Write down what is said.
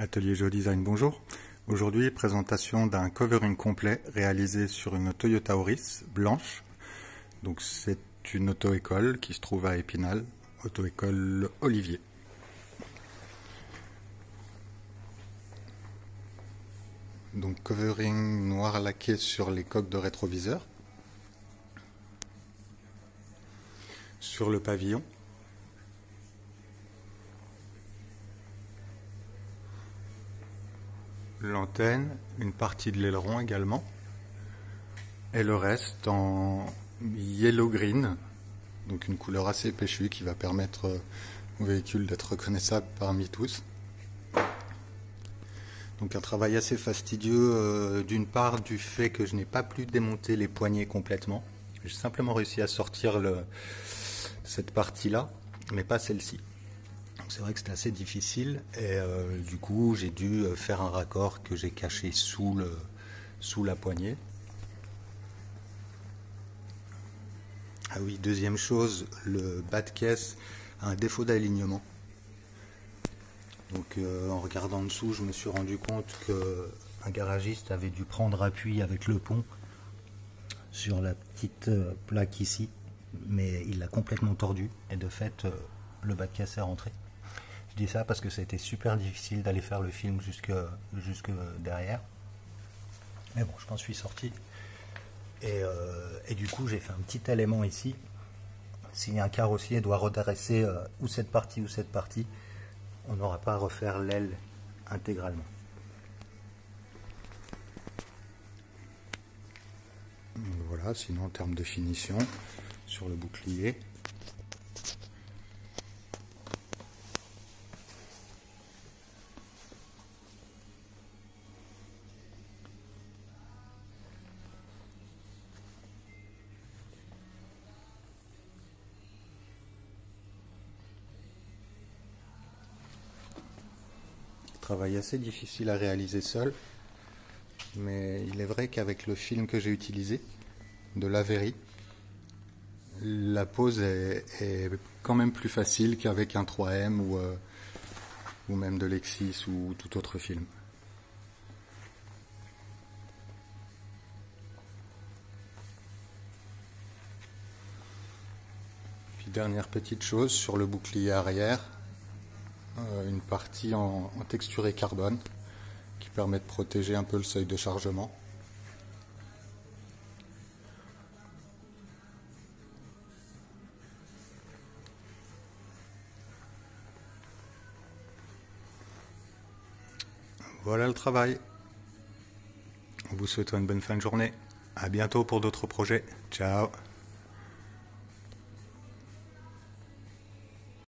Atelier Geodesign, bonjour. Aujourd'hui, présentation d'un covering complet réalisé sur une Toyota Auris blanche. Donc c'est une auto-école qui se trouve à Épinal, auto-école Olivier. Donc covering noir laqué sur les coques de rétroviseur. Sur le pavillon. L'antenne, une partie de l'aileron également, et le reste en yellow green, donc une couleur assez péchue qui va permettre au véhicule d'être reconnaissable parmi tous. Donc un travail assez fastidieux euh, d'une part du fait que je n'ai pas pu démonter les poignées complètement. J'ai simplement réussi à sortir cette partie-là, mais pas celle-ci c'est vrai que c'était assez difficile et euh, du coup j'ai dû euh, faire un raccord que j'ai caché sous, le, sous la poignée. Ah oui, deuxième chose, le bas de caisse a un défaut d'alignement. Donc euh, en regardant en dessous, je me suis rendu compte qu'un garagiste avait dû prendre appui avec le pont sur la petite plaque ici, mais il l'a complètement tordu et de fait le bas de caisse est rentré. Je dis ça parce que ça a été super difficile d'aller faire le film jusque, jusque derrière. Mais bon, je m'en suis sorti. Et, euh, du coup, j'ai fait un petit élément ici. Si un carrossier doit redresser euh, ou cette partie ou cette partie, on n'aura pas à refaire l'aile intégralement. Voilà, sinon en termes de finition sur le bouclier, travail assez difficile à réaliser seul, mais il est vrai qu'avec le film que j'ai utilisé, de Lavery, la pose est, quand même plus facile qu'avec un 3M ou, euh, ou même de Lexis ou tout autre film. Puis dernière petite chose sur le bouclier arrière, une partie en, en texturé carbone qui permet de protéger un peu le seuil de chargement. Voilà le travail. On vous souhaite une bonne fin de journée. À bientôt pour d'autres projets. Ciao